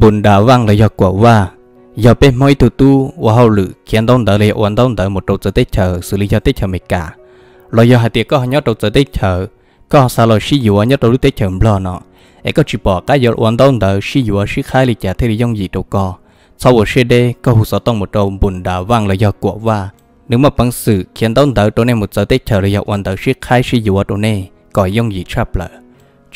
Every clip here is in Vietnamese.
bùn đá vang là do quả và giờ bên mỗi tụ tu và hậu lự khiến đông đỡ lệ oan đông đỡ một đầu giờ tết chờ xử lý cho tết chờ mệt cả. Lo giờ hai tiệc có nhớ đầu giờ tết chờ có sao lo xí dùa nhớ đầu tết chờ lo nọ. Ấy có chỉ bỏ cái giờ oan đông đỡ xí dùa xí khai lịch trả thế thì dòng gì đâu có sau buổi xe đê, có hồ sơ tông một đầu bùn đá vang là do quả và nếu mà bằng sự khiến đông đỡ tối nay một giờ tết chờ là do ổn đỡ xí khai xí dùa tối nay có dòng gì chắp lại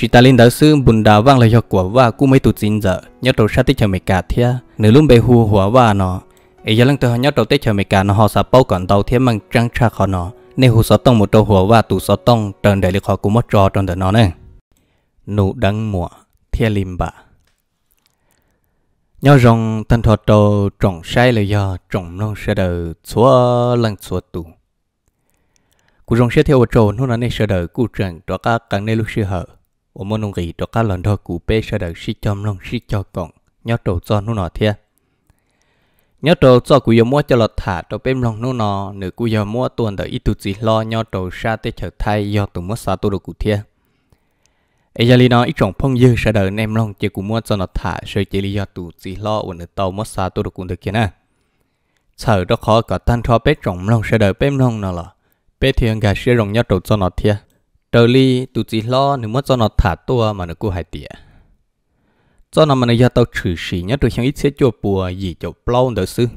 chỉ ta linh đạo sư bùn đào vang lời do của và cú mấy tụt chín giờ nhớ đầu sát tết chờ mày cả thia. Nửa lúc bề hù hỏa và nó ấy giờ lăng tờ nhớ đầu tết chờ mày cả nó họ sẽ bao còn đầu thiên mang trăng tra khó nó nên hù sợ tông một đầu hỏa và tụ sợ tông, trần đại lực họ cũng mất trò trần đời nó nè. Nụ đắng mùa thia lim bạ. Nhớ rằng thân thuật đồ trồng sai lời do trồng nông sẽ đời, chúa lăng chúa tụ cú rong sẽ theo trâu nó là nên sẽ đời cú trần đó các càng nên lúc sư hợp 我们弄个多卡人头古贝说的是叫弄是叫讲，nhớ đầu cho nó nọ thiệt nhớ đầu cho cụ yêu mua cho lọt thả đầu bên lòng nó nọ nửa cụ yêu mua tuần đợi ít tụt gì lo nhớ đầu xa tới chờ thay do tụi mua xa tôi được cụ thiệt ấy giờ li nó ít trồng phong dư sẽ đợi nem lòng chỉ cụ mua cho nó thả rồi chỉ li do tụt gì lo ở nửa tàu mua xa tôi được cụ được kia nè chờ đó khó cả tan cho bé trồng lòng sẽ đợi bên lòng nọ là bé thiền gà sẽ rồng nhớ đầu cho nó thiệt trở li tụ chỉ lo nếu muốn cho nó thả tua mà nó cũng hại tiệt cho nó mà nó giờ tao trừ xì nhá tôi ít sẽ cho bùa gì cho plau đỡ sư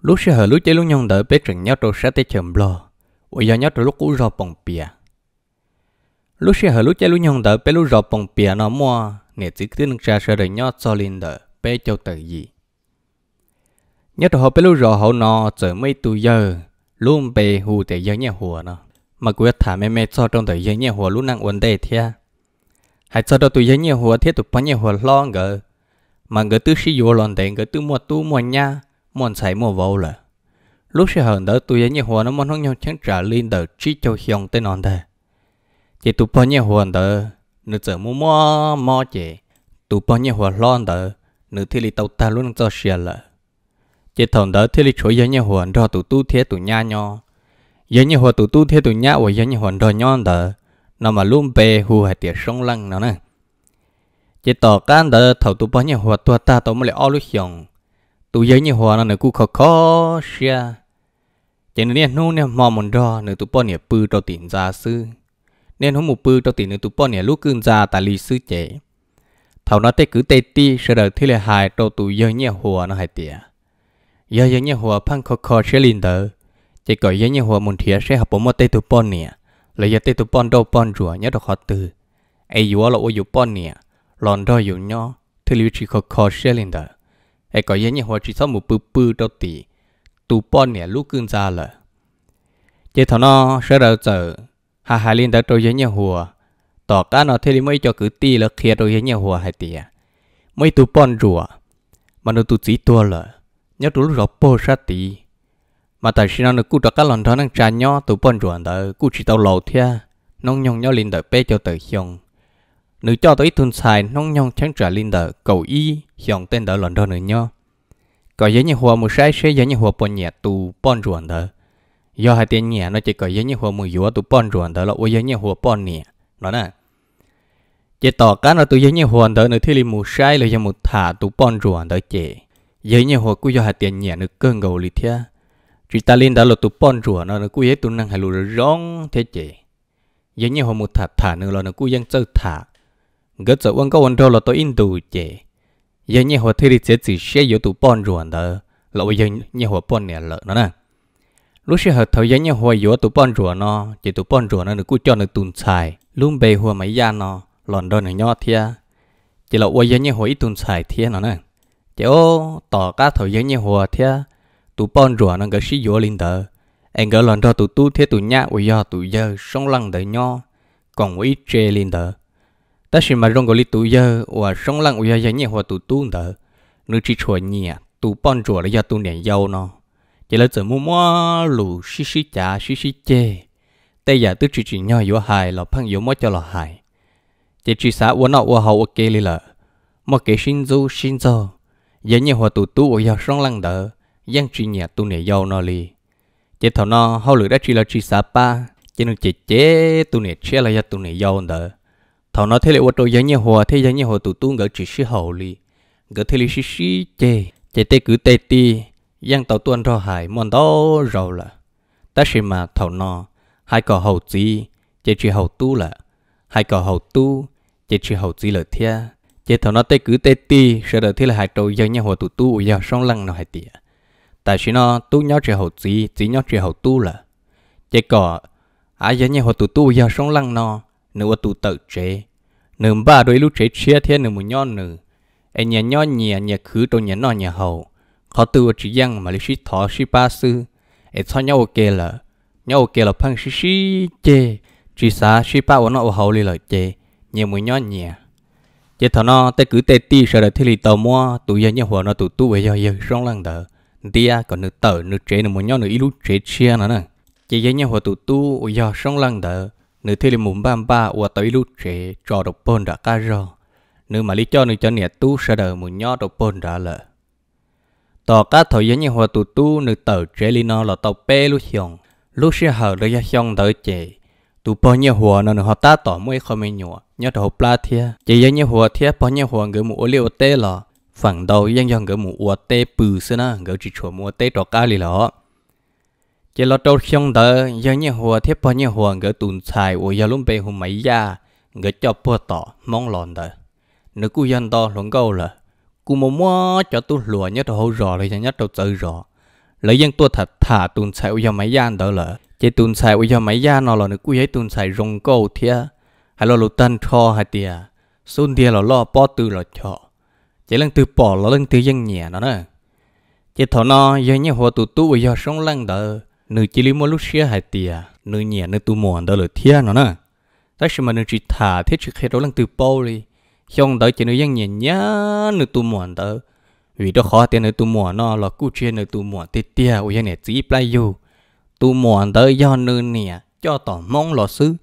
lúc sẽ hở lúc chơi lúc nhông đỡ bé trần nhá tôi sẽ tới chầm lo ôi giờ nhá tôi lúc cũ rò bồng bìa lúc sẽ hở lúc chơi lúc nhông đỡ bé lúc rò bồng bìa nó mua, nè chỉ cứ nâng ra sợ đời nhá cho lên đỡ bé cho tự gì nhớ tôi họ bé lúc rò họ nó chờ mấy tuổi giờ luôn bề hù để giờ nhẹ hùa nó mà cứ thả mẹ mẹ cho trong thời gian nhiều hồ lúc năng ổn định thia. Hãy cho đâu tụi dân nhiều hồ thiết tụi bao nhiêu hồ lo ngờ. Mà ngờ tư sĩ vô lòn đèn, ngờ tư mua tu mua nha, mua xảy mua vô là lúc sẽ hờn đỡ tôi dân nhiều hồ nó muốn không nhau chẳng trả lên đỡ chỉ cho hiong tên nón đây chỉ tụi bao nhiêu hồ đỡ, nữ giờ mua mua mua chỉ tụi bao nhiêu hồ lo đỡ, nữ thì li tàu ta luôn cho xia là chỉ thằng đỡ thì li chỗ dân nhiều hồ cho tụi tu thiết tụi nha nhau giờ như hoa tụ tu theo tụ nhã và giờ như hoàn đòi nhon đó. Nó mà luôn bề hù hay tiệt sông lăng nó nè. Chỉ tỏ can đó, thầu tụ bao nhiêu hoa tua ta tụ mới lại ao lúc hiong tụ giờ như hoa nó nè cú khó khó xia. Chỉ nên nu nè, mò mòn đo, nè tụ bao nhiêu bự đầu tiền ra sư. Nên hôm một bự đầu tiền nè tụ bao nhiêu lúc cưng già tại lý sư chế thầu nó tê cứ tê ti, sợ đợi thì lại hài đầu tụ giờ như hoa nó hay tiệt. Giờ giờ như hoa phăng khó khó xia linh đỡ chỉ có giấy nhà hồ muốn thiệt sẽ học một tê tu pon nè. Là giờ tê tu pon đâu pon rùa nhớ được họ từ. Ai yếu là ô dù pon nè. Lòn đo dù nhỏ thì lưu chỉ khó khó xe lên đó ai có giấy nhà hồ chỉ sau một bự bự đâu tì. Tu pon nè lúc cưng ra là chỉ thằng nó sẽ đợi chờ hà hà lên đó tôi giấy nhà hồ tỏ cá nó thì mới cho cứ tì là kia tôi giấy nhà hồ hay tì mấy tu pon rùa mà nó tu chỉ tua là nhớ tu lúc rõ po sát tì mà tại sao nó cứ cho các lần đó nó trả nhau tụ bận ruộng đó cứ chỉ tàu lầu thia à? nông nhông nhau linh đợi bé cho tới hiong nữ cho tới thun xài nông nhông chẳng trả linh đợi cầu y hiong tên đợi lần đó nữa nhau có giới như hoa một sai sẽ giới như hoa bận nhẹ tụ bận ruộng đó do hai tiền nhẹ, nó chỉ có giới như hoa một dúa tụ bận ruộng đó là ô giấy như hoa bận nhẹ. Đó nè. Chỉ tỏ cái nó tụ giới như hoa đó nữa thì li một sai là do một thả tụ bận ruộng đó chỉ giấy như hoa cứ do hai tiền nhẹ nữa cơn gầu li thia à? Chỉ ta lên đó là tụ pon rùa nó nó cú ấy tụ năng hay lù rong thế chị giống như họ một thả thả nữa, là nó cú dân chơi thả. Gớt giờ quân có quan đâu là tôi in tụ chị giống như họ thấy đi sẽ chỉ xe yếu tụ pon rùa đó là bây giờ như họ pon nè lợ nó nè. Lúc xưa họ thấy giống như họ yếu tụ pon rùa nó, chỉ tụ pon rùa nó nó cú cho nó tụn xài luôn bề hoa mấy da nó, lòn đôi nó nhỏ thia. Chỉ là bây giờ như họ ít tụn xài thia nó nè. Chỉ ô, tỏ cá thời giống như họ thia tụ bọn rùa nâng cái sĩ dỗ linh tờ. Anh gỡ lần đó tụ tu thế tụ nhã ủy do tụ giờ sống lăng đời nho, còn ủy chê linh tờ. Ta chỉ mà rong gọi li tụ giờ và sống lăng ủy do nhẹ hòa tụ tu tờ. Nữ chỉ chùa nhẹ à, tụ bọn rùa là do tụ nền dâu nó chỉ là giờ mua mua lù xí xí chả xí xí chê. Tây giả tứ chỉ chỉ nho yếu hài là phăng yếu mất cho là hài. Chỉ chỉ xã uốn nọ uốn hậu ok lì lợ. mà cái sinh du sinh do giờ nhẹ hòa tụ tu ủy do sống lăng đỡ giang truy nhà tu nè dâu nó li. Chế thằng nó hậu lửa đã truy là truy sa pa. Chế nó chế chế tu nè chế là tu nè dâu nữa thằng nó thế lệ ô tô giang nhà hòa thế giang nhà hòa tu tu ngỡ chỉ sĩ hậu li. Ngỡ thế li xí xí chế chế tê cứ tê ti. Giang tàu tuân rồi hải mòn đó rồi là ta sẽ mà thầu nó, hai cò hậu gì chế chỉ hậu tu là hai cò hậu tu chế chỉ hậu gì là thia. Chế thầu nó tê cứ tê ti sợ đợi thế là hai trâu dân nhà hòa tụ tu giờ song lăng nó hai tiệt tại vì nó tu nhau chỉ hậu gì chỉ nhau chỉ hậu tu là chỉ có, ai giờ nhau họ tụ tu giờ sống lăng nó nếu tụ tự chế nửa ba đôi lúc chế chia thế nửa một nhau nửa anh nhà nhau nhà nhà khứ trong nhà nó nhà hậu. Họ tu chỉ giang mà lịch sử thọ sĩ ba sư. Anh cho nhau ok là nhau ok là phăng sĩ sĩ chế chỉ xa sĩ ba của nó ở hậu li lời chế nhiều một nhau nhà chỉ thọ nó tới cứ tê ti sợ là thế li tàu mua tụ giờ nhau họ nó tụ tu về giờ giờ sống lăng đỡ dia, còn nửa tờ nửa chế nửa một nhau nửa ít lúc chế chia nữa nè. Chỉ giờ nhau hòa tụ tu giờ xong lăng đỡ nữ thế là bam ba và tới ilu trẻ cho độc bồn đã ca rồi nữ mà lý cho, nữ cho nè tu sẽ đỡ một nhau độc bồn đã lợ. Tỏ cá thời gian như hòa tụ tu, nữ tờ trẻ li nó là tàu pe lu hiong lúc sẽ hở đợi ra hiong tới chế tụ bao nhiêu hòa nó nữ họ ta tỏ mới không mấy nhọ nhớ đầu pla thia. Chỉ giống như hòa thia bao nhiêu hòa người mũi liêu tê là phẳng đầu, dân dân người mù tê bự xưa na người chỉ chùa mù tê trọ cá lì lọ chỉ lo trâu xong đỡ giờ như hùa thiết bao như hùa gỡ tùn xài ua giờ luôn bê hùm mấy ya gỡ cho bơ tỏ mong lòn đỡ nếu cú dân to luôn câu là cú mua mua cho tu lùa nhất hồ rò lại nhất đầu chơi rò. Lấy dân tua thật thả tùn xài ua giờ mấy ya đỡ là chỉ tùn xài ua giờ mấy ya nó là nếu cú giấy tùn xài rong câu thia hay lo lụt tân cho hay tia xuân tia là lo bỏ tư là cho chỉ lần từ bỏ là lần từ dân nhẹ nó nè. Chỉ thọ nó giờ nhà hoa tụ tu do sống lăng đỡ nữ chỉ lý một lúc xưa hai tia nữ nhẹ nữ tu mòn đó là thiên nó nè. Ta chỉ mà nữ chỉ thả thiết chỉ khi đó lần từ bỏ đi xong đỡ chỉ nữ dân nhẹ nhá nữ tu mòn đó vì đó khó tiền nữ tu mòn nó là cú chuyện nữ tu mòn tê tia ôi này chỉ play you tu mòn đó do nữ nhẹ cho tỏ mong lọ sư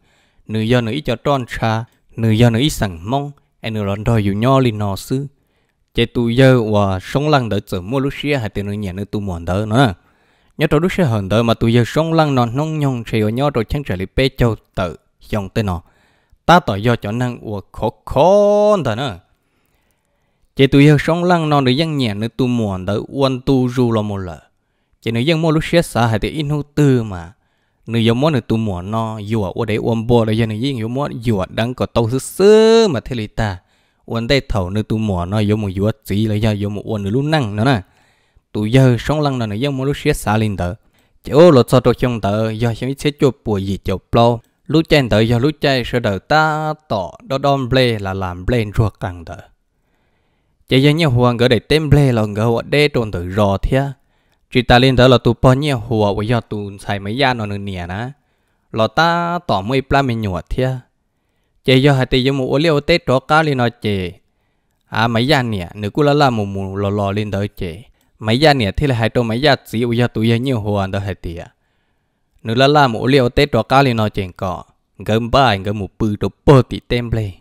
nữ do nữ cho tròn cha nữ do nữ sẵn mong anh nữ lần nho lì nọ sư chế tu giờ và sống lăng đỡ chờ mua lúc xưa hay tiền nhà nữa tu mòn đỡ nữa nhớ trâu lúc xưa hơn đỡ mà tu giờ sống lăng non nông nhông chỉ ở nhớ trâu chẳng trở lại bê châu tự dòng tên nó ta tỏ do cho năng của khó khó đỡ nữa chế tu giờ sống lăng non được dân nhà nữa tu muộn đỡ quan tu ru là một lợ. Chế nữa dân mua lúc xưa xã hay tiền in hô tư mà. Nữ giờ muốn nữ tu muộn nó dù ở đây ôm bò đây giờ nữa dân giờ mua dù đang có tàu sứ sứ mà thế li ta uốn đây thầu nơi tu muộn nó giờ một dù chỉ lấy ra, giống một uốn nữa luôn năng nữa nè. Tụ giờ sống lăng là giống món lúc xưa xả lên tờ. Chỉ ô lột cho tôi trong tờ giờ xem sẽ chụp, bùa gì chụp plo lúc trên tờ, do lúc chơi sơ đợi ta tỏ đó đom ble là làm ble ruột càng tờ. Chỉ giờ nhiều hoàng gỡ để tem ble là gỡ ở đây trộn tờ rò thia. Chỉ ta lên tờ là tụ bao nhiêu hùa với do tụ xài mấy gia nó nữa nè. Ná là ta tỏ mấy pla mình nhọt thia chỉ giờ hai tỷ giờ một liều tết đó cá lên nó chỉ à mấy gia nè nếu cứ là là mù mù lò lò lên tới chỉ mấy gia nè thì là hai trâu mấy gia chỉ u gia tụi gia nhiều hồ đó hai tìa nữa là làm một liều tết đó cá lên nó chèn cọ gần bài gần một bự đồ bơ tị tem ble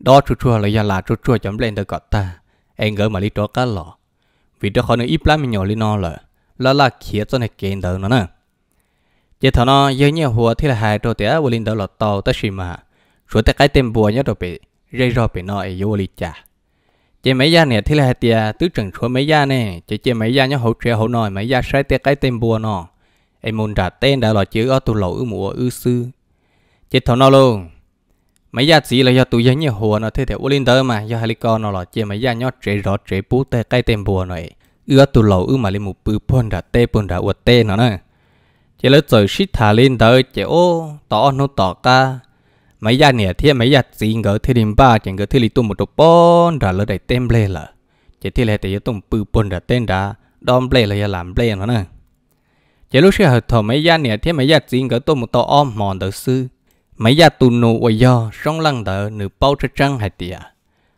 đó chua chua là gia là chua chua chấm lên được cọ ta. Anh gỡ mà đi đó cá lò. Vì đó khó nữa ít lắm mình nhỏ lên nó là là là kia cho này kén đó nó nè. Giờ thằng nó giờ nhiều hồ thì là hai trâu tía u lên đó là tàu ta xì mà rồi ta cái tem bùa nhớ đồ bị rây rò bị nó ấy vô li chả. Chị mấy gia này thì là tia tứ trần chúa mấy gia này chị chị mấy gia nhớ hỗ trợ hỗ nồi mấy gia sai tia cái tên bùa nọ. Em muốn trả tên đã là chữ ở tu lẩu ư mùa ư sư. Chị thầu nó luôn? Mấy gia chỉ là do tụi dân nhiều hồ nó thế thì ulin tơ mà, do helicon nó là chị mấy gia nhớ trẻ rõ trẻ bú tê cái tên bùa này ư tu lẩu ư mà lên một bự pôn đã tê, pôn đã uất tê nó nè. Chị lấy trời shit thả lên tới, chị, ô, tỏ nó tỏ ca mấy gia nè thì mấy gia gì ngỡ thì điểm ba chỉ ngỡ thì li tung một độ bốn ra lỡ đầy tem ble lờ. chỉ thì lại để tung bự bốn ra tên ra, đom ble là làm ble nó nè. Chỉ lúc xưa thọ mấy gia nè thì mấy gia gì ngỡ tung một tổ om mòn đỡ sư. Mấy gia tu nụ ở do song lăng đỡ nửa bao trái trăng hay tiệt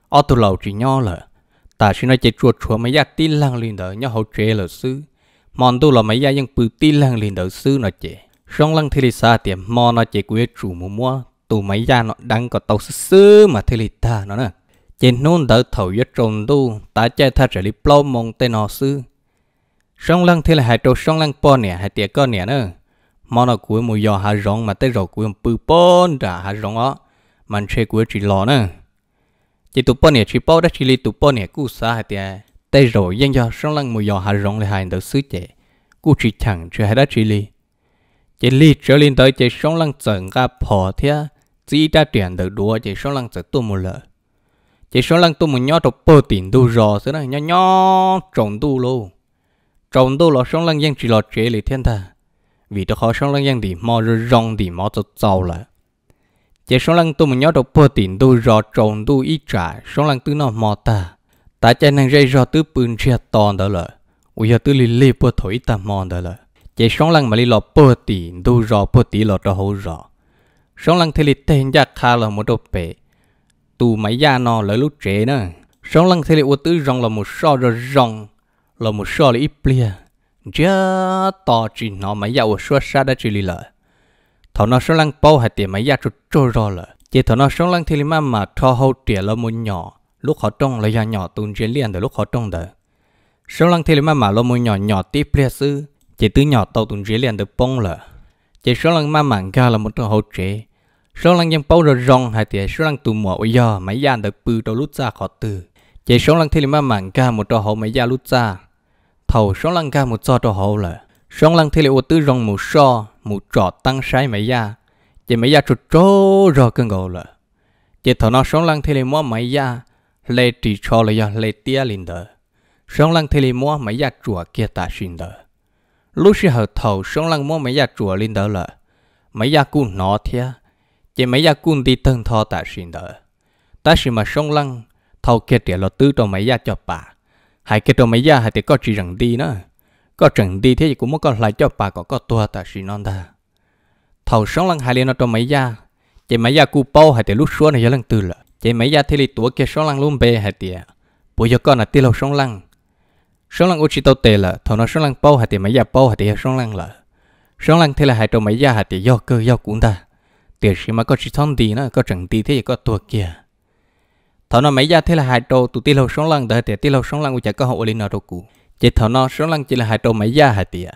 ở tu lầu chỉ nho lờ, ta xin nói chỉ chuột chuột mấy gia tin lăng liền đỡ nhau hậu chế lờ sư. Mòn tu là mấy gia ยัง bự tin lăng liền đỡ sư nó chế song lăng thì đi xa tiệm mòn nó chế quê chủ mua mua tù mấy gia nó đang có tàu sư sư mà thì lì ta nó nè trên nôn đỡ thầu yết trồn tu ta chơi thật trở lì plo mong tên nó sư song lăng thì là hai trâu song lăng po nè hai tiệt con nè nữa. Mà nó cuối mùi giò hà rong mà tới rồi cuối một bự pon trả hà rong ó mình chơi cuối chỉ lò nè, chỉ tụ bò nè chỉ bò đã chỉ lì tụ bò nè cú xa hai tiệt tới rồi dân cho song lăng mùi giò hà rong lại hai đỡ sư chế cú chỉ chẳng chưa hai đã chỉ lì. Chỉ lì trở lên tới chỉ song lăng chẳng ra phò thế chỉ ra tiền được đua chỉ sẽ tu một lần chỉ số lăng tu một nhỏ đồ bơ tiền tu rò thế này nhỏ nhỏ trồng tu luôn trồng tu là số lăng dân chỉ là chế lý thiên ta vì đó khó số lăng dân thì mò rồi rong thì mò cho giàu lại chỉ số lăng tu một nhỏ đồ bơ tiền tu rò trồng tu ít trả số lăng tu nó mò ta ta chạy năng dây rò tứ bươn chia to đó là ui giờ tứ lì lì bơ thổi ta mò đó là chỉ số lăng mà lì lọ bơ tiền tu rò bơ tiền lọ cho hậu rò sống lăng thì lì tên giác khá là một đồ bể. Tù máy gia nó lấy lúc trẻ nữa sống lăng thì lì ô tứ rong là một so rồi rong là một so là ít bia giờ to chỉ nó máy gia ô số xa đã chỉ lì lợi thằng nó sống lăng bao hạt tiền máy gia trô trô rò lợi chỉ thằng nó sống lăng thì lì mà mà thọ hậu trẻ là một nhỏ, lúc họ trông là nhà nhỏ tùn trên liền từ lúc họ trông đời số lăng thì mà mà lo một nhỏ nhỏ tiếp bia sư chỉ tứ nhỏ tàu tùn trên liền từ bông là chỉ số lăng mà mảng ga là một trò hậu trẻ số bao rồi rong hay thì số lăng tụ mỏ bây giờ mấy gian được bự đầu lút ra khó từ. Chỉ số lăng thì mà mảng ca một trò hậu mấy gia lút ra thầu số lăng ca một trò trò hậu là số lăng thì ô tứ rong một so một trò tăng sai mấy gia. Chỉ mấy gia trục trô rồi cơn gầu là chỉ thầu nó số lăng thì mua mấy gia lê trì cho là do lê tia linh đờ số lăng thì mua mấy gia chùa kia ta xin đỡ, lúc sau thầu số lăng mua mấy gia chùa lên đỡ là mấy gia cũng nó thiệt chỉ mấy gia quân đi thân thọ ta xin đỡ, ta xin mà sông lăng thâu kia trẻ lo tư cho mấy gia cho bà. Hai kia cho mấy gia hai thì có chỉ rằng đi nữa có chẳng đi thế thì cũng muốn có lại cho bà có có tua ta xin non ta. Thâu sông lăng hai liên nó cho mấy gia. Chỉ mấy gia cú bao hai thì lúc xuống này gia lần tư là chỉ mấy gia thế thì li tuổi kia sống lăng luôn bề hai thì bây giờ con là tiêu lâu sống lăng. Sống lăng uchi tàu tề là thâu nó sống lăng bao hay thì mấy gia bao hay thì sống lăng là sống lăng thế là hai cho mấy gia hay thì do cơ do cũng ta tiền sĩ mà có chỉ thon đi nữa có chẳng đi thế có tuổi kia thằng nó mấy gia thế là hai trâu tụ tiêu lâu sống lăng đời tiệt tiêu lâu sống lăng uchi có hậu linh nào đâu cũ chỉ thằng nó sống lăng chỉ là hai trâu mấy gia hai tiệt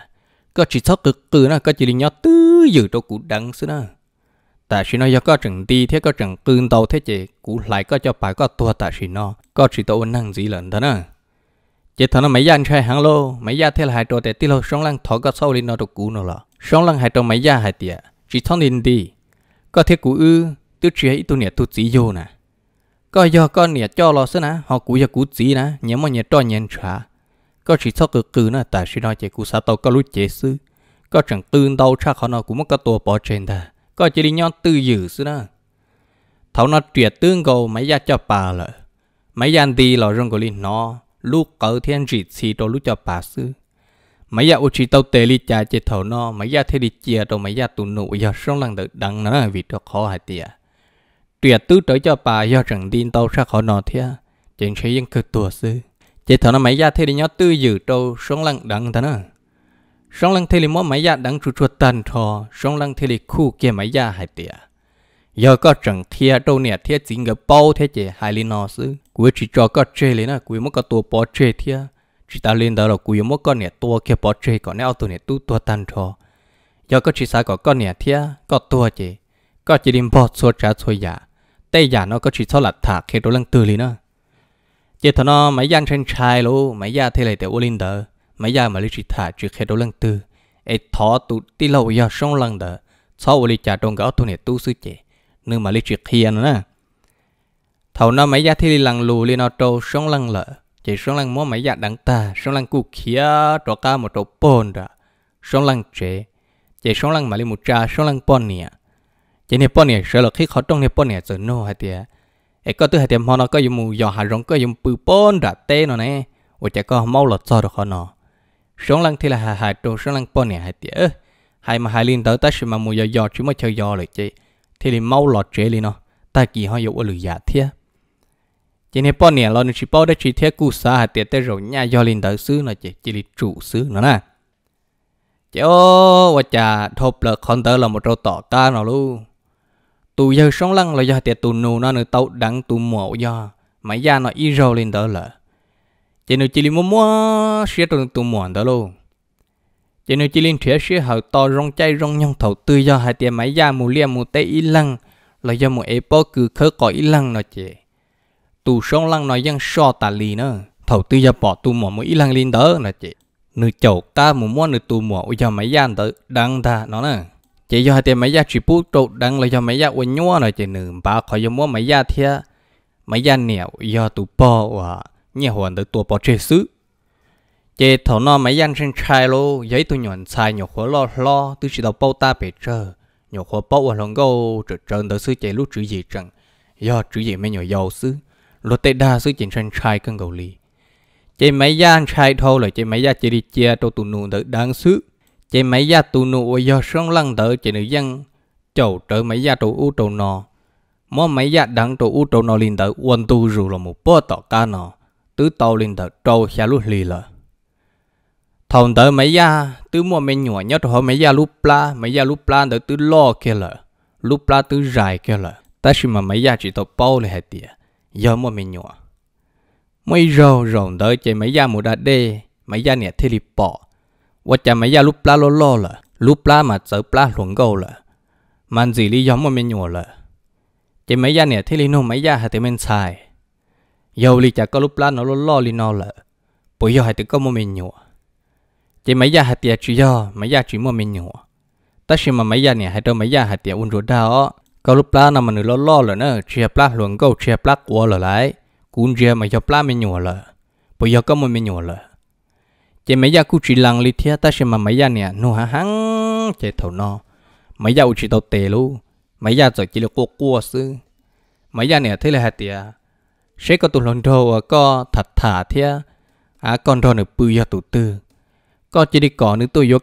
có chỉ sót cực cừ nó, có chỉ là nhỏ tứ dự đâu cũ đắng xưa nữa tại vì nó do có chẳng đi thế, có chẳng cương đầu thế chỉ cũ lại có cho bài có tua tại vì nó, có chỉ tổ năng gì lần đó nè chỉ thằng nó mấy gian chơi hàng lô, mấy gia thế là hai trâu để tiêu sống lăng thọ có sâu lên nó đâu cũ nó là sống lăng hai trâu mấy gia hai tiệt chỉ thằng đi đi có thiết cú ư tôi chỉ ấy tôi nè tôi chỉ vô nè. Có do con nè cho lo xí nè, họ cú giờ cú chỉ nè, nhớ mà nhẹ cho nhẹ trả. Có chỉ thọ cực cừ nè, tại chỉ nói chạy cú sao tàu có lúc chế sư có chẳng tương đâu cha họ nó cũng mất có tổ bỏ trên ta có chỉ đi nhon tư dữ xứ nè. Thấu nó triệt tương cầu, mấy gia cho bà lợ mấy gian đi lò rong của linh nó, lúc cỡ thiên chỉ xì đồ lúc cho bà sư mấy giờ u chỉ tàu tê li cha chế thầu nó, mấy giờ thế đi chia rồi mấy giờ tụ nụ giờ sống lần được đăng nó vì cho khó hại tiệt tuyệt à, tư tới cho bà do chẳng tin tàu ra khó nó thế à? chính sẽ dân cực tua sư. Chế thầu nó mấy giờ thế đi nhớ tư dự trâu sống lần đăng thế nữa. Sống lần thế li mỗi mấy giờ đăng chu chu tàn thò sống lần thế li khu kia mấy giờ hại tiệt giờ có chẳng thia đâu nè, thia chính cái bao thế chứ hai li nó sư. Cuối chỉ cho có chơi lên á cuối mất có tuổi bỏ chơi thia chỉ ta lên đó là cuối một con nè tua kia bỏ chơi còn nếu tua nè tu tua tan thò giờ có chỉ sai có con nè thia, có tua chứ có chỉ điểm bỏ xua trả xua giả. Tây giả nó có chỉ sau là thả khi đồ lăng từ liền nữa chỉ thằng nó mấy gian trên trai luôn mấy gia thế này để ô linh đó mấy giờ mà lý chỉ thả chỉ khi đó lăng từ ấy thọ tụ ti lâu giờ xong lăng đó sau lý trả trong gạo tu nè tu sư chế nhưng mà lý chỉ khi nữa thầu nó mấy thế này lăng lù lên nó trâu xong lăng lợ chỉ sống lăng mua mấy dạng đằng ta sống lăng cụ kia trò ca một trò bồn đó sống lăng chế chỉ sống lăng mà li một trà sống lăng bồn nè chỉ nè bồn nè sợ là khi khó trong nè bồn nè giờ nô hay tiệt ấy có thứ hay tiệt họ nó có dùng mù giò hà rong có dùng bự bồn đã tê nó nè. Ủa, chả có mau lọt cho được họ nó sống lăng thì là hà hà trò sống lăng bồn nè hay tiệt hai mà hai liên tới ta mà mù giò giò chứ mà chơi giò rồi chị. Thì li mau lọt chế li nó ta kỳ họ dụ ở lửa giả thiệt chỉ nên bọn này lo nên chỉ bao để chỉ theo cú sa hạt tiền tới rồi nhà do linh đỡ xứ nó chỉ chỉ là chủ xứ nó nè. Chỉ ô và chả thộp lợt con tới là một trâu tỏ ca nào luôn tù giờ sống lăng là do tiệt tu nô nó nữa tàu đắng tù mộ do. Mấy gia nó y rồi linh đỡ là chỉ nếu chỉ li mua mua xe trong tụ muộn đó luôn chỉ nếu chỉ linh thuế xe hậu to rong chay rong nhông thầu tư do hai tiền máy gia mù lia mù tê y lăng, là do một ế bó cứ khớ cõi y lăng nó chỉ tu sống lăng nói dân so tà lì nữa thầu tư giờ bỏ tu mỏ mỗi lăng linh đỡ là chị, nữ chậu ta mù mua nữ tu mỏ cho mấy gian đỡ đăng ta nó nè. Chỉ do tiền mấy gia chỉ bút trụ, đăng là cho mấy gia quên nhua rồi chị, nữ bà khỏi cho mua mấy gia thia, mấy gia nẻo cho tu bỏ và nhà hoàn được tu bỏ chế xứ. Chị thầu nó mấy gian sinh trai lô, giấy tu nhọn xài nhọc khó lo lo tu chỉ đầu bao ta bể chờ nhọc khó bao và lòng gâu trở trơn tới sư chị lúc chữ gì chẳng do chữ gì mấy nhỏ giàu xứ lúc tê đa xứ chuyện sinh trai cân gầu lì. Chế mấy gia trai thô là chế mấy gia chế đi chia cho tụ nụ đỡ đáng xứ. Chế mấy gia tụ nụ do sông lăng đỡ chế nữ dân chầu trở mấy gia tụ u tụ nọ mò mấy gia đắng tụ u tụ nọ liền đỡ quân tu rù là một bó tọ ca nọ tứ tàu liền đỡ trâu xa lúc lì lờ, thòng đỡ mấy gia tứ mua mấy nhỏ nhất họ mấy gia lúc pla mấy gia lúc pla đỡ tứ lo kia lờ, lúc pla tứ dài kia lờ, ta xin mà mấy gia chỉ tàu bao là hết tiệt giờ mua mình nhọ mấy rầu rồng tới chế mấy gia mù đá đê mấy gia nè thì lì bỏ và chả mấy gia lúc la lo lo là lúc la mà sợ pla luồng gâu là man gì lý do mà mình nhọ là chế mấy gia nè thì lì nô mấy gia hạt thì mình xài. Giờ lì chả có lúc la nó lo lo lì nó là bây giờ hạt thì có mua mình nhọ chế mấy gia hạt tiệt chỉ do mấy gia chỉ mua mình nhọ ta xem mà mấy gia nè hạt đâu mấy gia hạt tiệt uốn rồi đó กก็ลุปลาโนโลโลลินอละปุยยอหาแต่ก็มันไม่หนัวจะไม่ยาหาแต่จียอไม่ยาจีมันไม่หนัวแต่ชิมาไม่ยาเนี่ยให้ตัวไม่ยาหาแต่อุ่นรุดาอ๋อก็ลุปลานามันโลโลละเนอะเชียปลาหลวงโกเชียปลากัวละไรกุนเจียไม่ยอปลาไม่หนัวละปุยยอก็มันไม่หนัวละ chị mấy gia cụ chỉ lăng li thia ta xem mà mấy gia nè nu hả hăng chị thầu no mấy gia chỉ tàu tề lu mấy gia rồi chỉ là cô cô sư mấy gia nè thế là hạt tiệt sẽ có tụ lần đầu có thật thà thia à con thôi nữa bự gia tụ tư có chỉ đi cỏ nữa tôi yếu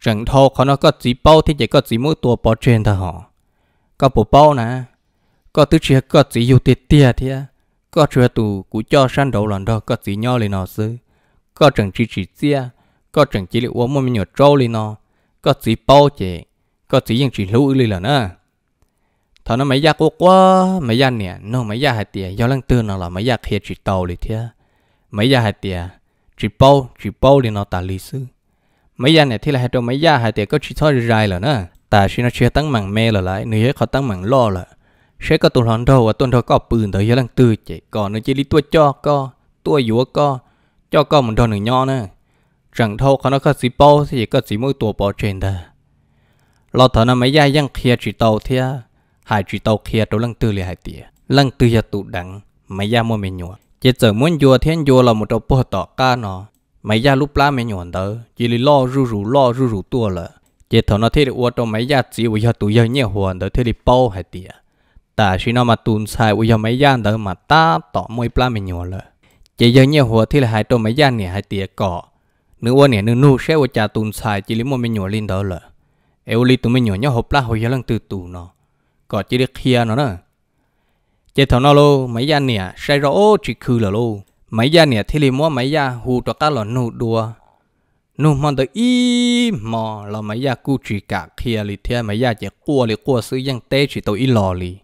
rằng thô chẳng khó nó có chỉ bao thì chỉ có chỉ mỗi tua bỏ trên thôi họ có bộ bao nè có tứ chỉ có chỉ yêu tiệt tiệt thì có chưa tù cú cho san đầu lần đó có chỉ nhỏ lên nó sư có chẳng chỉ chỉ tia, có chẳng chỉ liệu uống một nhỏ trâu lên nó có chỉ bao chỉ, có chỉ những chỉ lũ lên là nữa thằng nó mấy gia quá quá mấy gia nè nó mấy gia hạt tia, do lăng tư nó là mấy gia kia chỉ tàu lên thế mấy gia hạt tia, chỉ bao chỉ bao lên nó ta lý sư mấy gia này thì là hai trâu mấy gia, hai tiệc có chỉ thôi dài là nữa ta chỉ nó chia tăng mảng mê là lại, nửa hết khó tăng mảng lo là sẽ có tuần hoàn đầu và tuần đầu có bự tới giờ lần tư chỉ. Còn nó chỉ đi tua cho co, tua dúa co, cho co một đòn nửa nho nữa chẳng thâu khó nó có gì bao thì chỉ có gì mỗi tua bỏ trên ta lo thở nó mấy gia dân kia chỉ tàu thia hai chỉ tàu kia trâu lăng tư là hai tiệc Lăng tư giờ tụ đắng mấy gia mua mình nhua chỉ giờ muốn dua thiên dua là một trâu bỏ tỏ ca nó mấy gia lúc lá mấy nhọn tớ chỉ là lo rú rú lo rú rú tua là, chỉ thằng nó thế được uo trong mấy gia chỉ uo cho tụi giờ nhẹ hoàn tớ thế là bao hay tiệt ta chỉ nó mà tuôn sai uo cho mấy gia tớ mà ta tỏ môi lá mấy nhọn là, chỉ giờ nhẹ hoàn thế là hai trong mấy gia nè hai tiệt cọ. Nữ uo nè nữ nu sẽ uo cha tuôn sai chỉ là mua mấy nhọn lên tớ là, eu li tụi mấy nhọn nhau hộp lá hồi giờ lần từ tụ nó. Cọ chỉ được kia nó nè, chỉ thằng nó lô mấy gia nè sai rõ chỉ khư là lô mấy gia nè thì lì mua mấy gia hù cho các lò nụ đùa. Nụ mòn tới y mò lò mấy gia cu chỉ cả kia lì thế mấy gia chỉ cua lì cua sư giang tế chỉ tôi y li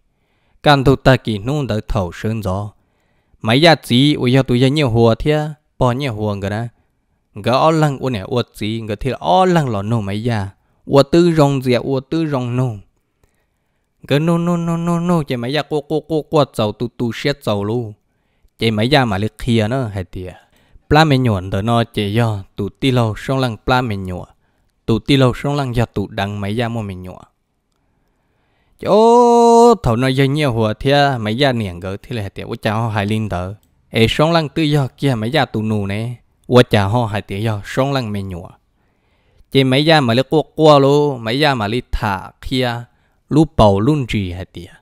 căn can tu ta kỳ nụ tới thầu sơn gió. Mấy gia chỉ ui giờ tôi giờ nhiều hùa thế bỏ nhiều hùa cái đó cái ó lăng u nè u chỉ cái thì ó lăng lò nụ mấy gia. U tư rong dẹo u tư rong nụ. Cái nụ nụ nụ nụ nụ chỉ mấy gia cua cua cua cua dầu tu tu xét dầu luôn chị mấy gia mà lịch kia nó hay tiệt pla mẹ nhuận đó nó chị do tụ song lăng pla mẹ nhuận tụ song lăng do tụ đằng mấy gia mua mẹ chỗ thầu nó dân nhiều hùa thia, mấy gia niệm gỡ thì là tiệt của cha họ hai linh tờ ê song lăng tư do kia mấy gia tụ nù nè. Của cha họ hai tiệt do song lăng mẹ nhuận chị mấy gia mà lịch qua qua lô, mấy gia mà lịch thả kia lúc bầu luôn gì hay tiệt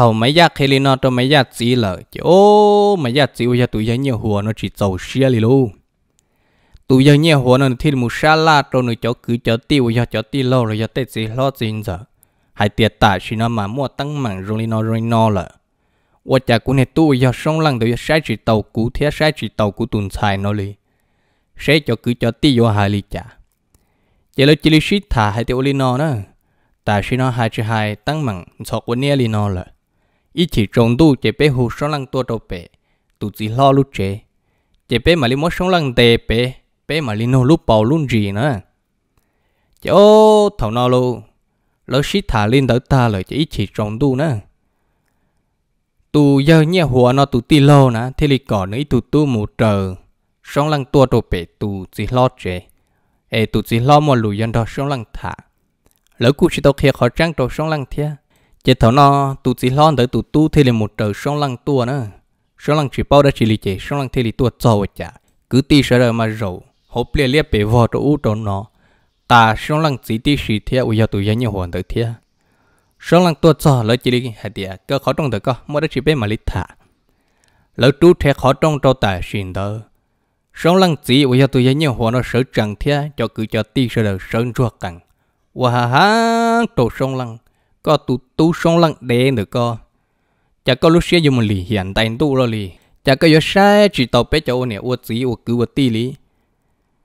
thầu máy giác khi nó cho máy giác chỉ lợ chỗ mấy giác chỉ cho tụi dân nhiều hùa nó chỉ tàu xe li luôn tụi dân nhiều hùa nó thì một xa la cho nó cho cứ cho tiêu cho cho tiêu lâu rồi cho tết gì lo gì giờ. Hãy tiệt tả chỉ nó mà mua tăng mảng rồi nó rồi nó lợ. Và chả cũng này tụi giờ sông lăng tụi sai chỉ tàu cũ thế sai chỉ tàu cũ tuần xài nó li sẽ cho cứ cho tiêu vô hai li chả chỉ là chỉ li shit thả hai tiêu li nó nữa ta chỉ nó hai chỉ hai tăng mảng cho quân nia li nó lợ ít chỉ trồng tu chế bé hồ song lăng tua đâu bé, tu chỉ lo lúc chế, chế bé mà lý mất song lăng tề bé, bé mà lý nô lúc bảo luôn gì nữa. chế ô thầu nào luôn, lỡ xí thả lên đỡ ta lời chế ít chỉ trồng tu nữa. Tu giờ nhẹ hùa nó tu tì lô nè thế li cỏ nữa tu tu mù trờ. Song lăng tua đồ bé tu chỉ lo chế ê tu chỉ lo một lùi dân đó song lăng thả. Lỡ cụ chỉ tao kia khó trăng đồ song lăng thia chế thảo nó tụt chỉ lon tới tụt tu thế là một trời song lăng tua nữa. Song lăng chỉ bao đã chỉ li chế song lăng thế li tua cho chả. Cứ ti sợ rồi mà rầu, hộp lia lia bể vò chỗ u đồ nó. Ta song lăng chỉ ti sĩ thế u giờ tu giờ nhiều hùa tới thia sông lăng tua cho lỡ chỉ lì hạt địa cơ khó trong tới co mua đã chỉ bé mà lít thả. Lỡ chú thế khó trong trâu tài xin đó sông lăng chỉ u giờ tôi nhớ nhiều hoa nó sợ chẳng thế cho cứ cho ti sợ rồi sơn ruột cẳng wa ha ha trâu sông lăng có tu tu sống lặng đế nữa co chả có lúc xưa dùng một lì hiện tại tu rồi lì. Chả có yếu sai chỉ tàu bé cho nè, uất chỉ uất cứ, uất ti lì.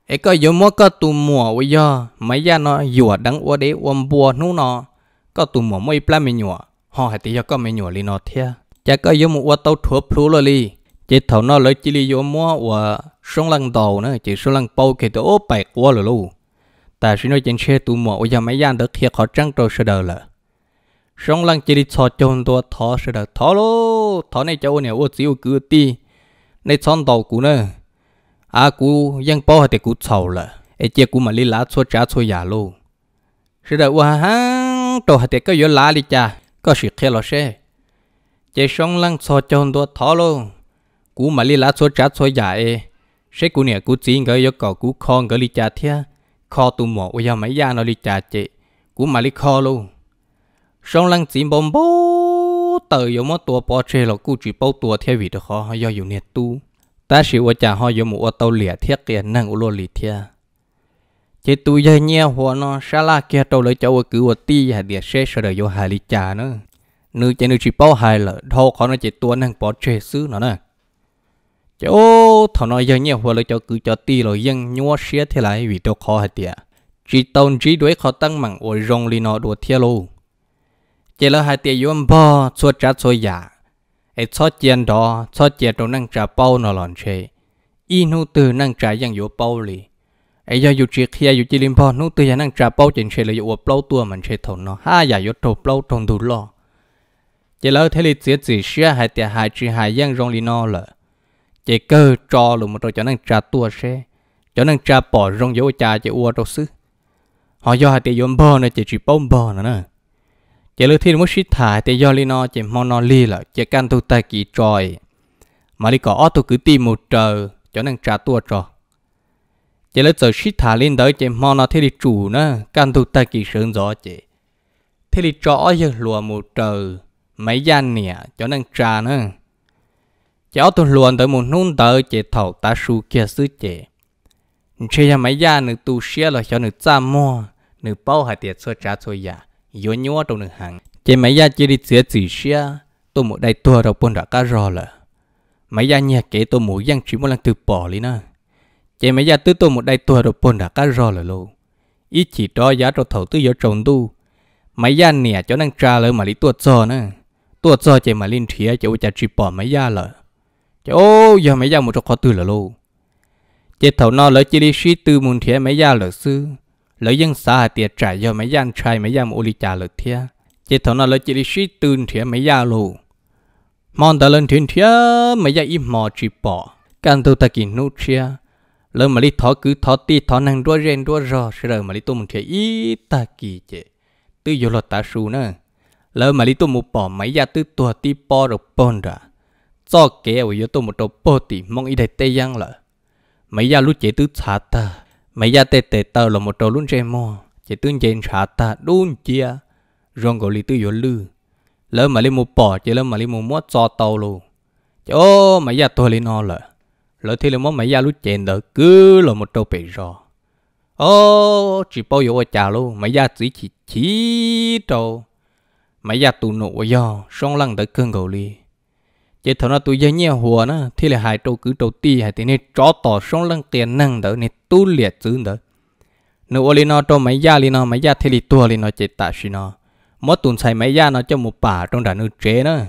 Ấy có yếu mua có tu mua bây giờ mấy gia nó dùa đắng uất đế, uất bùa nú nó. Có tu mua mấy plan mày nhọ họ hay cho có mày nhọ lì nó thia. Chả có giống mua uất tàu thua plu rồi lì. Chỉ thầu nó lấy chỉ lì giống mua uất sống lặng đầu nữa, chỉ sống lặng bao kể cái đó bạch quá rồi luôn ta xin nói trên xe tụ mỏ bây giờ mấy gian được thiệt khó trăng trâu sơ đời là sông lăng chỉ đi cho chôn tua thọ sẽ được thọ lô thọ này cháu này ô chiếu cứ ti này chọn đầu cú nữa à cú ยัง bao hay thì cú sầu là ai chỉ cú mà li lá xua trả xua giả lô. Sẽ được wa ha tổ hạt có yếu lá đi cha có sự khéo lo xe. Chỉ song lăng cho cho đồ thọ lô. Cú mà li lá số trả số ấy sẽ cú nè, cú chỉ người yếu cỏ cú con người li cha thia. Kho tu mỏ bây giờ mấy ya nó li cha chị cú mà li kho luôn song lăng chỉ bom bố tờ yếu mất tua bỏ chê là cụ chỉ bao tua theo vị đó khó do yếu nè tu ta chỉ ôi chả họ yếu một tàu lẻ thiết kia năng u lô lì thia chế tu giờ nhẹ hoa nó xa la kia tàu lấy cháu cứ ở ti hà địa xe sợ đời vô hà lì chả nữa nữ chế nữ chỉ bao hai là thâu khó nó chế tua năng bỏ chê xứ nó nè cháu thằng nó giờ nhẹ hoa lấy cháu cứ cho ti rồi dân nhua xe thế lại vì đâu khó hà địa chỉ tàu chỉ đuổi khó tăng mặn ôi rong lì nó đùa theo luôn chỉ là hai tiệm yếm bò, xua trả xua giả. Ai xót tiền đó, xót tiền đồ năng trả bao nó lòn chế y nu từ năng trả yang yếu bao li ai giờ dù chỉ khi dù chỉ lim nô tư từ năng trả bao chuyện sẽ là dù bao tua mình sẽ thốn nó. Ha giờ dù trâu bao trong đủ lo. Chỉ là thế lịch chỉ chỉ xia hai tiệt hai chỉ hai yang rong li nó là chỉ cơ cho luôn một trò cho năng trả tua xe cho năng trả bỏ rong dấu trả chỉ uo đâu xứ. Họ do hai tiệm yếm bò này chỉ chỉ bao bò nữa nè chỉ lưu thiên mất suy thải thì do li nó chỉ mong nó li là chỉ can tu ta kỳ tròi. Mà đi có ô tu cứ tìm một trời cho nên trả tua trò. Chỉ lưu giờ suy thả lên tới chỉ mong nó thế thì chủ nữa can tu ta kỳ sướng gió chỉ. Thế thì rõ giờ lùa một trời, mấy gian nè cho nên trả nữa. Cháu tôi luồn tới một nôn tới chỉ thầu ta su kia sứ chỉ. Chỉ là mấy gian nữa tu xia là cho nữa cha mua nữa bao hạt tiệt sơ trả sơ ya yo nhua trong nữa hàng. Chế mấy gia chỉ đi sửa chỉ xia, tôi một đại tua đầu bồn đã cá rò là mấy gia nhà kế tôi một giang chỉ một lần từ bỏ đi na. Chế mấy gia tư tôi một đại tua đầu bồn đã cá rò là luôn ít chỉ đó giá cho thầu tư giờ trồng tu. Mấy gia nè cho năng trà lời mà lý tuột cho nữa tuột cho chế mà linh thía chỉ cho chỉ bỏ mấy gia là chế ô, giờ mấy gia một chỗ khó tư là luôn chế thầu nó lời chỉ đi suy tư muốn thía mấy gia là sư lời dân xã tiệt trải giờ mấy gia trai mấy gia một lý trả lời thía chỉ thầu nó lời chỉ đi suy tư thía mấy gia luôn mong ta lên thuyền thía mấy gia im mò chỉ bỏ. Can tu ta kín nút chia lỡ mà đi thọ cứ thọ ti thọ năng đua ren đua rò, sẽ rồi mà đi tôm một thiệt ít ta kỳ chế tư vô lọt ta su nữa lỡ mà đi tôm một bỏ máy ra tư tua ti bỏ rồi pon ra cho kẻ ở yếu tôm một đầu po ti mong ít đại tây giang lợ. Máy ra lúc chế tư trả ta mấy gia tê tê tờ là một trâu luôn ren mò. Chỉ tương chen trả ta đun chia. Rong gọi lý tư yếu lư. Lỡ mà lấy một bỏ chỉ lỡ mà lấy một mót cho tàu luôn chỗ mấy gia tôi lên nó lợ lỡ thì là món mấy gia lúc chèn đỡ, cứ là một trâu bể rò. Ô, chỉ bao giờ chả luôn mấy gia chỉ chỉ chỉ trâu. Mấy gia tụ nụ do song lăng đỡ cơn gầu li chế thằng nó tụi dân nhiều hùa nó, thì là hai trâu cứ trâu ti hai thì nên chó tỏ sống lăng tiền năng đỡ nên tu liệt chứ đỡ nếu ô nó trâu mấy gia li nó mấy gia thì li tua li nó chế tạ xí nó. Mỗi tuần xài mấy gia nó cho một bà trong đàn nữ chế nữa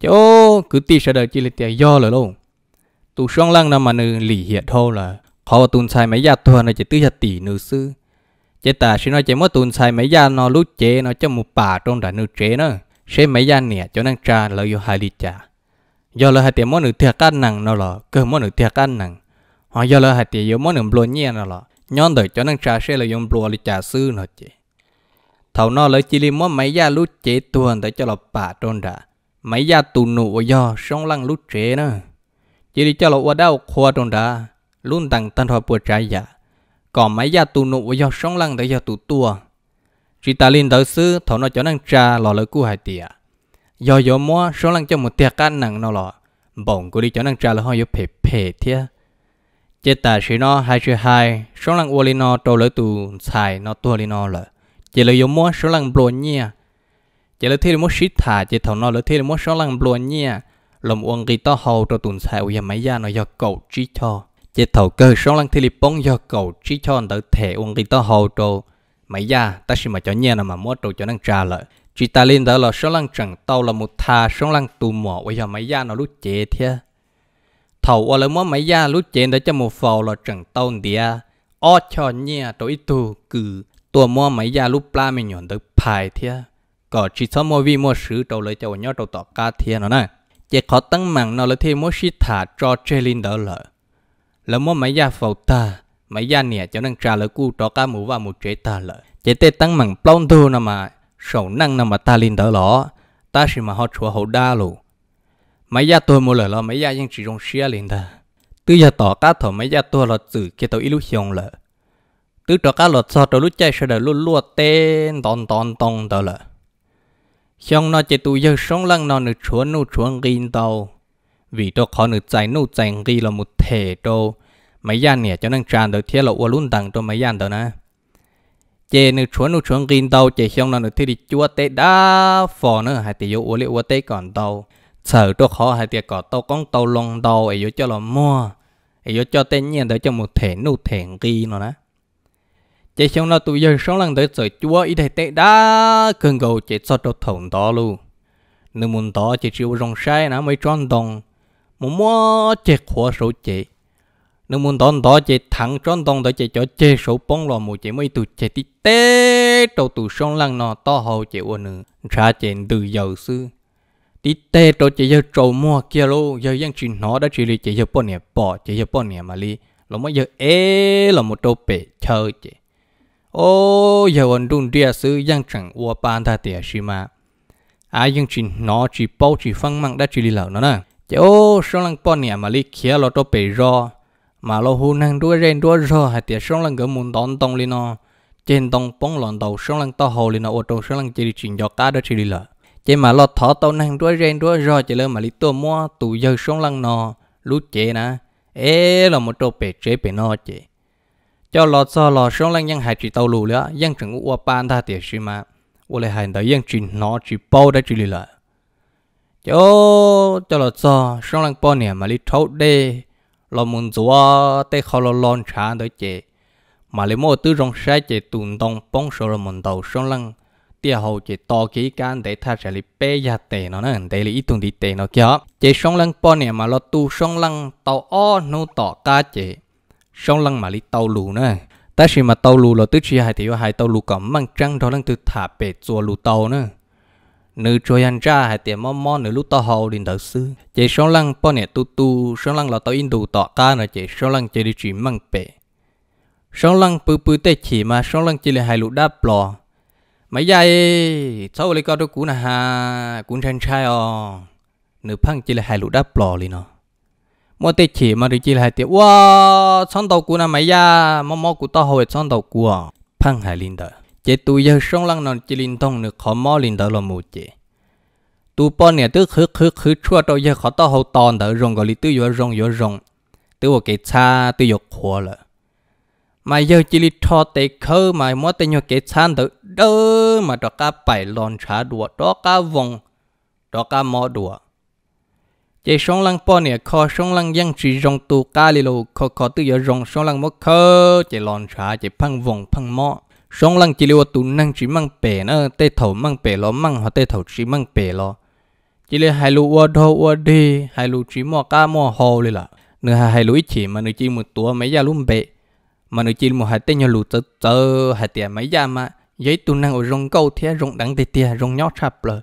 chỗ cứ ti sợ đợi chỉ là tiền do rồi luôn tụ sống lăng nó mà nữ lì hiện thôi là họ tuần xài mấy gia tua nó chỉ tư gia tỷ nữ sư chế tạ xí nó chế mỗi tuần xài mấy gia nó lúc chế nó cho một bà trong đàn nữ chế nữa sẽ mấy gia nè cho năng trà lợi yêu hai lít trà do lợi hai tiền món nữ thiệt ăn nặng nó là cơ món nữ thiệt ăn nặng. Họ do lợi hai tiền yêu món nữ bùa nhẹ nó là nhon đời cho năng trà sẽ lợi dùng bùa lít trà sư nó chị thầu nó lấy chỉ li món mấy gia lút chế tuần để cho là bà trôn đã mấy gia tù nụ do sông lăng lút chế nữa chỉ đi cho là qua đau khoa trôn đã luôn tăng tân hoa bùa trái giả. Còn mấy gia tù nụ do sông lăng để cho tù tua chỉ ta linh đầu sư thọ nó cho năng trà, lò lời cú hai tiệt do do mua số lần cho một tiệt cá nặng nó lò bổng cú đi cho năng trà là hơi yếu phê phê thia. chết ta sĩ nó, hai chữ hai số lần uali nó trâu lỡ tù, xài nó tua li nó lợ chỉ là do mua số lần bùa nhia. Chỉ là thế mua shit thả chỉ thọ nó là thế mua số lần bùa nhia. Lòng uông kỳ to hầu, trâu tùn xài uya mấy gia nó do cầu trí cho. Chỉ thầu cơ số lần li bông do cầu trí cho đỡ thể uông kỳ to hầu, trâu mấy gia ta chỉ mà cho nhẹ là mà mua đồ cho năng trà lợi. Chỉ ta lên đó là số lăng chẳng tàu là một thà số lăng tù mỏ. Bây giờ mấy gia nó lúc chế thế. Thầu qua lại mua mấy gia lúc chế để cho một phò là chẳng tàu địa ó cho nhẹ tôi tù cử. Tua mua mấy gia lúc pla mình nhọn được phải thế. Có chỉ số mua vi mua sứ đầu lấy cho nhau đầu tỏ cá thế nó nè. Chỉ có tăng mạng nó lấy thêm mua shit thả cho chơi lên đó là lấy mua mấy gia phò ta mấy gia nè cho nên trả lời cu cho cá mũ và một chế ta lợi chế tê tăng mảng plong thu nằm mà sầu năng nà mà ta linh đỡ lỏ ta chỉ mà họ chúa hậu đa lù. Mấy gia tôi mua lời lo mấy gia nhưng chỉ trong xe linh ta tư giờ tỏ cá thổ mấy gia tôi là từ kia tôi ít lúc xong lợ tư cho cá lọt so tôi lúc chạy sẽ đợi luôn luôn tên tòn tòn tòn đỡ lợi xong nó chế tụi giờ sống lăng nó được chúa nụ chúa ghin tàu. Vì tôi khó được chạy, nụ chạy ghi là một thể đâu mấy gian nè cho nên tràn được thiết lộ qua luôn tặng cho mấy gian đó nè. Chế nữ chuẩn nữ chuẩn kinh tàu chế xong nó nữ đi chúa tê đã phò nữa. Hay thì yếu liệu tê còn tàu. Sợ cho khó hay thì có tàu con tàu lòng tàu, ấy yếu cho là mua. Ấy yếu cho tên nhiên để cho một thể nụ thể ghi nó nè. Chế xong là tụi giờ sống lần tới sợ chúa, ý thầy tê đã cần cầu chế cho cho thổng đó luôn nữ muốn đó chế chịu rong sai nó mới tròn đồng. Một mua chế khó số chế nếu muốn đón đó chỉ thẳng tròn đông đó chỉ cho chế số bông lò mù chỉ mới tụ chế tí tê trâu tụ sông lăng nọ to hồ chỉ ôn nữ ra chế từ giàu sư tí tê trâu chỉ giờ trâu mua kia lô, giờ yang chỉ nó đã chỉ li chỉ giờ bao nè bỏ chỉ giờ bao nè mà lì. Lò mới giờ ế lò một trâu bể chơi chỉ. Ô, giờ ôn đun địa sư yang chẳng ua ban ta tiệt xí mà. Ai yang chỉ nó, chỉ bao chỉ phăng măng đã chỉ li lẩu nó nè. Chỉ ô sông lăng bao nè mà lì, kia lo trâu bể rồi mà lo hu năng đuôi rèn đuôi rò hay tiệt sống lần gỡ muốn đón tông lên nó. Trên tông bóng lòn đầu sống lần to hồ lên nó, ô tô sống lăng chỉ chuyển cho cá đó chỉ đi lợ. Chỉ mà lo thọ tàu năng đuôi rèn đuôi rò chỉ lơ mà lý tua mua tụ giờ sống lần nó. Lú chế nè ế là một trâu bể chế bể nó chế cho lo cho lo sống lần dân hải chỉ tàu lù nữa dân chẳng uo pan tha tiệt gì mà. Uo lại hải đó dân chỉ nó chỉ bao đó chỉ đi lợ. Cho cho lo cho sống lần bao nè mà lý thấu đê lo muốn chúa tê khó lo lon trả tới chế mà lấy mỗi tư rong sai chế tùn tông bóng số là muốn đầu sông lăng. Tia hậu chế to kỹ can để tha sẽ lấy bé gia tệ nó nè, để lấy ít tuần đi tệ nó kia chế sông lăng bao nè mà lo tu sông lăng, tàu o nô tỏ ca chế sông lăng mà lấy tàu lù nè. Ta chỉ mà tàu lù là tứ chi hai thì hai tàu lù còn mang trăng đó lăng từ thả bể chùa lù tàu nữa nữ trôi ăn ra hay tiền mò mò nữ lúc to hậu đến đầu sư chỉ sống lăng bao nè tu tu sống lăng là tao in đủ tọa ca nữa chỉ sống lăng chỉ đi chỉ măng bể. Sống lăng bự bự tê chỉ mà sống lăng chỉ là hai lũ đáp lò. Mấy giây sau lấy cao đôi cú nà ha cú chân trai ò. Nữ phăng chỉ là hai lũ đáp lò liền à. nó mua tê chỉ mà được chỉ là hai tiền wow xong đầu cú nè mấy giây mò mò cú to hậu xong đầu cú à phăng hai liền đó chế tu giờ sông lăng non chỉ linh thông được khó mò linh đó là một chế tu bọn nè tức khứ khứ khứ chua đâu giờ khó tao hậu tòn đó rong gọi lý tư yo rong yo rong tư ở cái cha tư yo khua là mà giờ chỉ lý cho tệ khơ, mà mỗi tên nhau cái cha đó đơ, mà đó cá bảy lon trả đùa đó cá vòng đó cá mò đùa. Chế sông lăng po nè khó sông lăng dân chỉ rong tu cá lì lô khó khó tư giờ rong sông lăng mất khơ chế lòn trả chế phăng vòng, phăng mò song lăng chỉ liu tu năng chỉ mang bể nó tê thầu mang bể lo, mang hoặc tê thầu chỉ mang bể lo. Chỉ là hai lũ ua đô ua đi hai lũ chỉ mua cá mua hồ li là nửa hai hai lũ ít chỉ mà nửa chỉ một tua mấy gia luôn bể. Mà nửa chỉ một hai tê nhau lũ tớ tớ, hai tiền mấy gia mà. Giấy tu năng ở rong câu thế rong đắng tê tê rong nhót chập lờ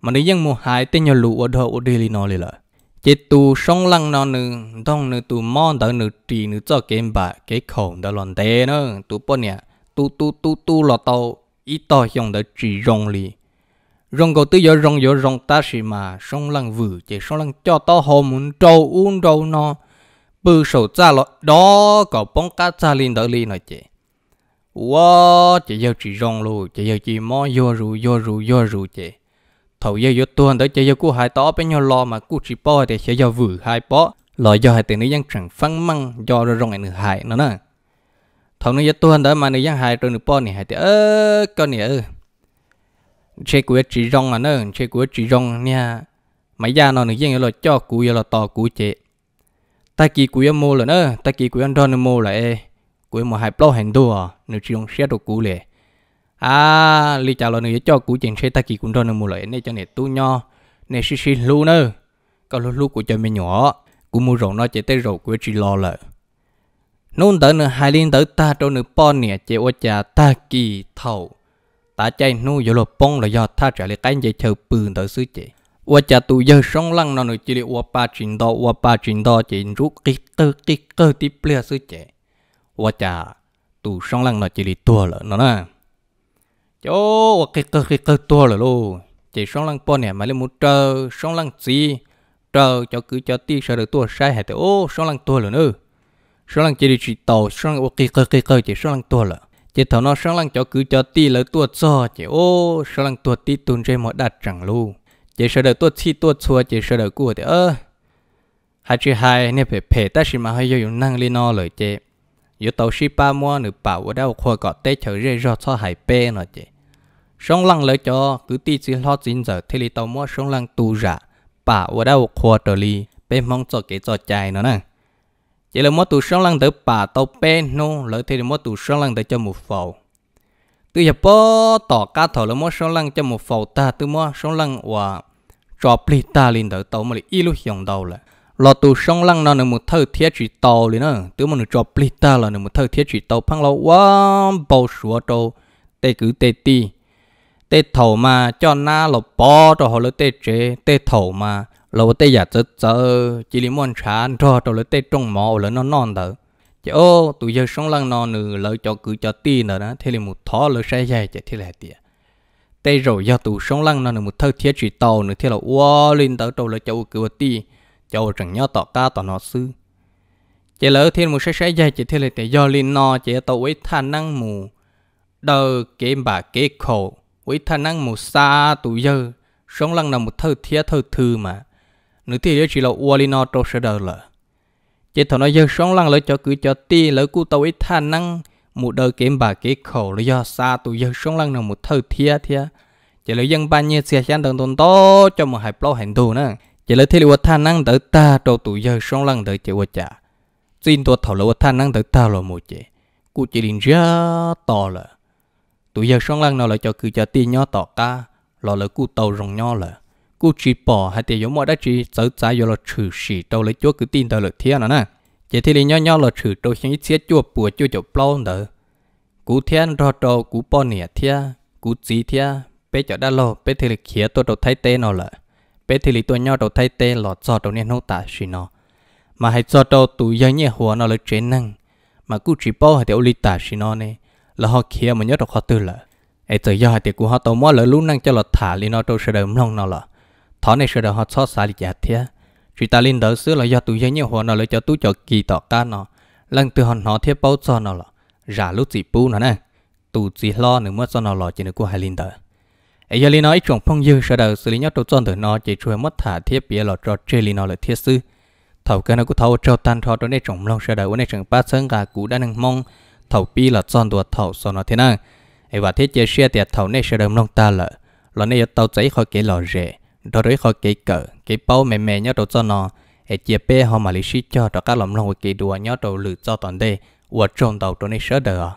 mà nửa dân một hai tê nhau lũ ua đô ua đi li nó li là chỉ tu song lăng nó nửa đông nửa tu mòn đó nửa trì nửa cho cái bà cái khổng đó lòn tê nó tu bọn nè tu tu tu tu lo tàu ít to dùng đã chỉ rong li. Rong cầu tư giờ rong giờ rong ta xì mà sông lăng vử chỉ sông lăng cho tao hồ muốn trâu uống trâu no. Bự sầu ra lọ đó có bóng cá ra liền đỡ li nói chị. Wow chỉ giờ chỉ rong luôn chỉ giờ chỉ mò vô ru vô ru vô ru chị. Thầu giờ giờ tuần tới giờ cô hai to bên nhau lo mà cô chỉ bỏ để sẽ giờ vử hai bỏ lo giờ hai tiền nữ dân chẳng phăng măng, do rồi rong nữ hại nó nè thằng nó giờ tuần đó mà nó giang hai rồi được bỏ này hai thì ơ con này ơ chế của chỉ rong à nó chế của chỉ rong nha mấy gia nó nữ giang là cho cú giờ là to cú chế ta kỳ cú mua là nó ta kỳ cú ăn nó mua là ê cú mua hai bao hành đua nó chỉ rong xét được cú liền à lý chào là nó cho cú chuyện xe ta kỳ cũng đâu mua lại nên cho nè tu nho nên xí xí lu nữa có lúc lúc của cho mình nhỏ cú mua rồng nó chế tới rồng của chỉ lo lại nôn tới nữa, hai liên tới ta trâu nữa bon nè chế ô cha ta kỳ thầu. Ta chạy nu giờ lo bông là do ta trả lại cái gì chờ bự tới xứ chế. Ô cha tu giờ sông lăng nó nữa chỉ là ô ba trình đó ô ba trình đó chỉ rút kí tơ kí cơ tiếp plea xứ chế. Ô cha tu sông lăng nó chỉ là tua lợ nó nè chỗ cái cơ cái cơ tua rồi luôn chỉ sông lăng po nè mà lên một trơ, sông lăng gì trơ cho cứ cho ti sợ được tua sai hay ô, sông lăng tua rồi nữa sống lăng chỉ đi chỉ tàu sống lăng ok cơ cơ cơ chỉ sống lăng tua lợ chỉ thầu nó sống lăng cho cứ cho ti lấy tua cho chỉ ô sống lăng tua ti tuôn trên mọi đặt chẳng lu chỉ sợ được tua chi tua chua chỉ sợ được cua thì ơ hai chữ hai nè phải phải ta chỉ mà hay dùng năng lên nó rồi chỉ, yếu tàu ship ba mua nữ bảo ở đâu khoa gọt tết chở rơi cho cho hải bê nó chỉ, sông lăng lấy cho cứ ti chỉ lo chín giờ thì li tàu mua sông lăng tu giả bảo ở đâu khoa trở li bên mong cho cái cho chạy nó nè chỉ là mua tu sông lăng tới bà tàu bè nô lợi thì được mỗi tù sông lăng tới cho một phẩu từ giờ bó tỏ cá thở là mỗi sông lăng cho một phẩu ta từ mua sông lăng và cho pli ta lên tới tàu mà ít lúc dùng đầu là. Lọ tù sông lăng nó là một thơ thiết chỉ tàu liền nữa từ mà cho pli ta là một thơ thiết chỉ tàu phăng lâu quá bao sủa trâu, tê cứ tê ti. Tê thầu mà cho na lọ bỏ cho họ là tê chế tê thầu mà là tê giả chết chết chỉ lý mòn chán cho cho là tê trong mỏ là nó non đó chứ ô, tụi giờ sống lăng non nữa lợi cho cứ cho ti nữa đó, thế là một thó là sai dài chứ thế là tiệt tê rồi giờ tụi sống lăng non một thơ thiết chỉ tàu nữa, thế là wow lên tới đâu là cho cứ ti cho chẳng nhớ tỏ ca tỏ nó sư chỉ lỡ thêm một sai sai dài chỉ thế là để do lên no chỉ tàu ấy than năng mù. Đờ kế bà kế khổ với khả năng mù xa tụi giờ. Sống lăng là một thơ thiết thơ thư mà nữ thì chỉ là ualino trâu sơ đời là chỉ thằng nó giờ sống lăng lợi cho cứ cho ti lợi cú tàu ít tha năng một đời kiếm bà kế khẩu là do xa tụ giờ sống lăng là một thơ thia thia. Chỉ là dân ban nhiêu xe chán đồng tôn to cho một hải plo hành đồ nữa chỉ là thế là tha năng đỡ ta trâu tụ giờ sống lăng đỡ chỉ qua trả xin tôi thầu là tha năng đỡ ta là một chế cú chỉ liền ra to là tụi giờ sống lăng nào lợi cho cứ cho ti nhỏ tỏ ca lợi là cú tàu rồng nhỏ là cú chỉ bỏ hay tiền giống mọi đã chỉ sợ trái giờ là trừ sĩ đâu lấy chúa cứ tin đâu là thiên nữa nè. Chỉ thì nhỏ nhỏ là trừ đâu xem ít xét chúa bùa chúa chụp lâu nữa cú thiên rồi đâu cú bỏ nè thiên cú chỉ thiên bé chỗ đã lo bé thì là khía tôi đâu thấy tên nó là bé thì là tôi nhỏ đâu thấy tên lọt cho đâu nên nấu tả xí nó. Mà hay cho đâu tụi giờ nhẹ hòa nó là trên năng. Mà cú chỉ bỏ hay tiểu li ta xí nó nè, là họ khía mà nhớ được họ tư là ấy tự do thì cú họ tàu mua lỡ lúc năng cho là thả li nó đâu sẽ đỡ mông nó là thọ này sửa đỡ họ cho xài giả chả thế chỉ ta linh đỡ xứ là do tụi dân nhiều họ nó lấy cho tụi cho kỳ tỏ ca nó lần từ họ nó thiết bao cho nó là giả lúc gì bu nó nè. Tụi gì lo nữa mất cho nó lo chỉ được của hai linh đỡ. Ấy giờ linh nói trồng phong dư sửa đỡ xử lý nhớ tụi cho từ nó chỉ chui mất thả thiết bia là cho chơi linh nó là thiết sư thầu cái nó cũng thầu cho tan thọ đó nên trồng lâu sửa đỡ cái này trồng ba sơn gà cũ đã nâng mong thầu pi là chọn đùa thầu so nó thế nào ấy và thế chế xe tiệt, thầu này sửa đầm nông ta lợ là này tàu cháy khỏi cái lò rẻ rồi rồi họ kể cỡ, cái bao mẹ mẹ nhớ đồ cho nó hệ chia bê họ mà lý sĩ cho cho các lòng lòng cái đùa nhớ đồ lử cho toàn đây uổng trông đầu trong này sợ đỡ